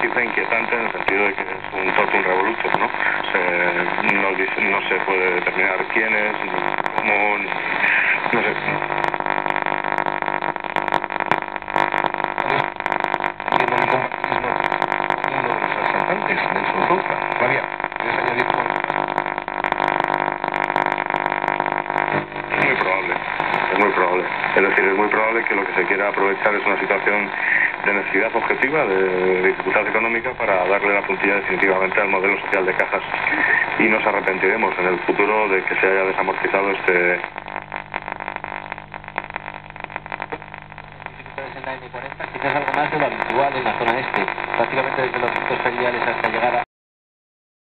cifra inquietante en el sentido de que es un totum revolutum, ¿no? Eh, no, no se puede determinar quién es, cómo, ni... no sé. También un compañerismo uno de los asaltantes, Nelson Souza. Flavia, ¿quieres añadir por Es muy probable, es muy probable. Es decir, es muy probable que lo que se quiera aprovechar es una situación de necesidad objetiva, de dificultad económica, para darle la puntilla definitivamente al modelo social de cajas. Y nos arrepentiremos en el futuro de que se haya desamortizado este, dificultades en la M40, quizás algo más de lo habitual en la zona este, prácticamente desde los